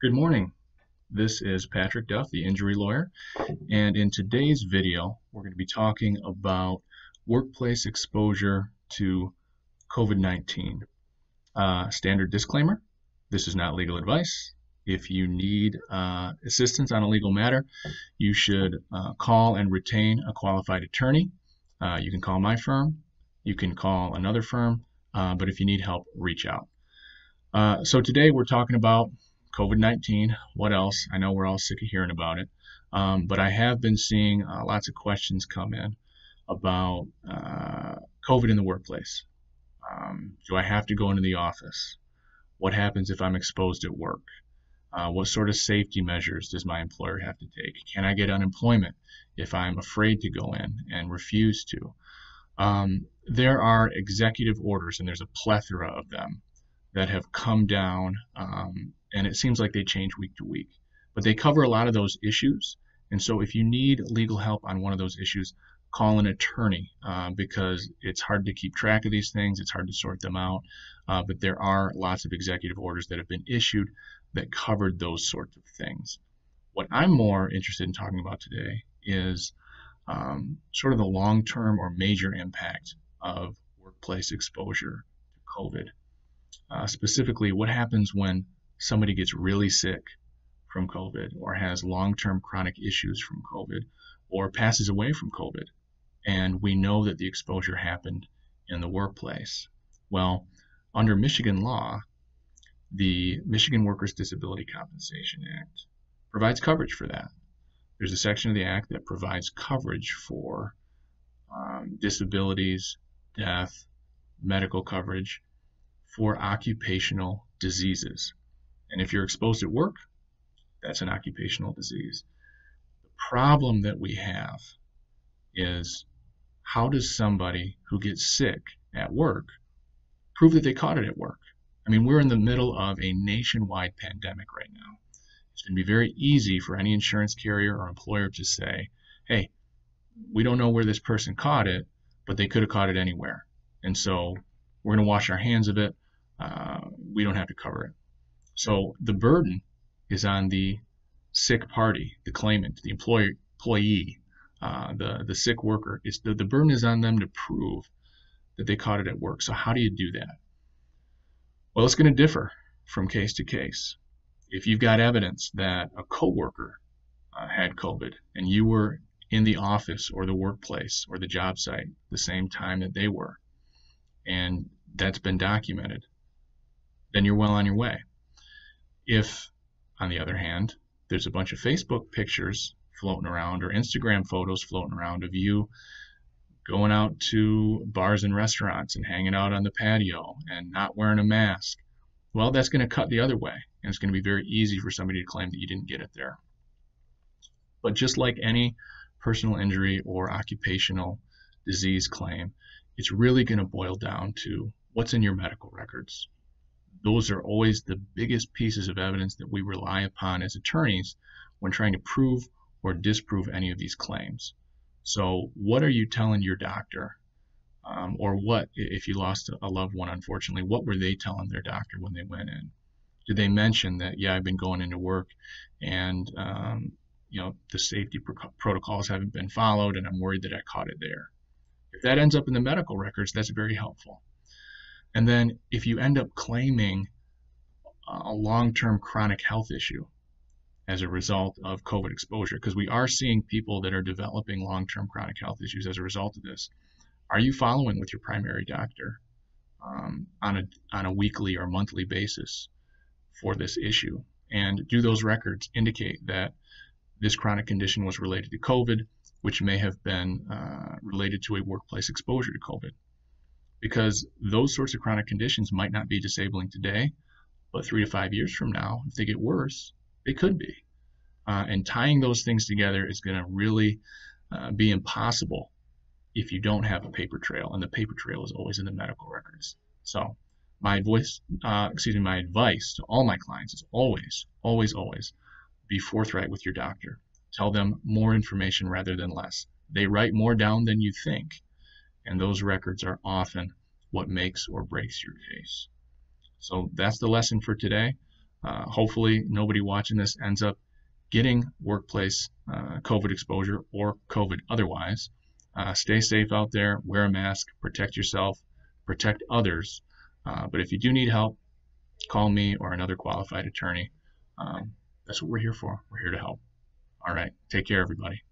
Good morning. This is Patrick Duff, the injury lawyer, and in today's video, we're going to be talking about workplace exposure to COVID-19. Uh, standard disclaimer, this is not legal advice. If you need uh, assistance on a legal matter, you should uh, call and retain a qualified attorney. Uh, you can call my firm, you can call another firm, uh, but if you need help, reach out. Uh, so today we're talking about COVID 19. What else? I know we're all sick of hearing about it. Um, but I have been seeing uh, lots of questions come in about uh, COVID in the workplace. Um, do I have to go into the office? What happens if I'm exposed at work? Uh, what sort of safety measures does my employer have to take? Can I get unemployment if I'm afraid to go in and refuse to? Um, there are executive orders, and there's a plethora of them that have come down um, and it seems like they change week to week. But they cover a lot of those issues. And so if you need legal help on one of those issues, call an attorney uh, because it's hard to keep track of these things. It's hard to sort them out. Uh, but there are lots of executive orders that have been issued that covered those sorts of things. What I'm more interested in talking about today is um, sort of the long term or major impact of workplace exposure to COVID. Uh, specifically, what happens when somebody gets really sick from COVID or has long term chronic issues from COVID or passes away from COVID. And we know that the exposure happened in the workplace. Well, under Michigan law, the Michigan Workers' Disability Compensation Act provides coverage for that. There's a section of the Act that provides coverage for um, disabilities, death, medical coverage for occupational diseases. And if you're exposed at work, that's an occupational disease. The problem that we have is how does somebody who gets sick at work prove that they caught it at work? I mean, we're in the middle of a nationwide pandemic right now. It's going to be very easy for any insurance carrier or employer to say, hey, we don't know where this person caught it, but they could have caught it anywhere. And so we're going to wash our hands of it. Uh, we don't have to cover it. So the burden is on the sick party, the claimant, the employee, uh, the the sick worker. It's the, the burden is on them to prove that they caught it at work. So how do you do that? Well, it's going to differ from case to case. If you've got evidence that a coworker uh, had COVID and you were in the office or the workplace or the job site the same time that they were, and that's been documented, then you're well on your way. If, on the other hand, there's a bunch of Facebook pictures floating around or Instagram photos floating around of you going out to bars and restaurants and hanging out on the patio and not wearing a mask, well, that's going to cut the other way. And it's going to be very easy for somebody to claim that you didn't get it there. But just like any personal injury or occupational disease claim, it's really going to boil down to what's in your medical records those are always the biggest pieces of evidence that we rely upon as attorneys when trying to prove or disprove any of these claims. So, what are you telling your doctor? Um, or what, if you lost a loved one, unfortunately, what were they telling their doctor when they went in? Did they mention that, yeah, I've been going into work and, um, you know, the safety pro- protocols haven't been followed and I'm worried that I caught it there? If that ends up in the medical records, that's very helpful. And then if you end up claiming a long term chronic health issue as a result of COVID exposure, because we are seeing people that are developing long term chronic health issues as a result of this, are you following with your primary doctor um, on, a, on a weekly or monthly basis for this issue? And do those records indicate that this chronic condition was related to COVID, which may have been uh, related to a workplace exposure to COVID? because those sorts of chronic conditions might not be disabling today, but three to five years from now, if they get worse, they could be. Uh, and tying those things together is going to really uh, be impossible if you don't have a paper trail, and the paper trail is always in the medical records. So, my voice, uh, excuse me, my advice to all my clients is always, always, always be forthright with your doctor. Tell them more information rather than less. They write more down than you think and those records are often what makes or breaks your case. So that's the lesson for today. Uh, hopefully, nobody watching this ends up getting workplace uh, COVID exposure or COVID otherwise. Uh, stay safe out there, wear a mask, protect yourself, protect others. Uh, but if you do need help, call me or another qualified attorney. Um, that's what we're here for. We're here to help. All right. Take care, everybody.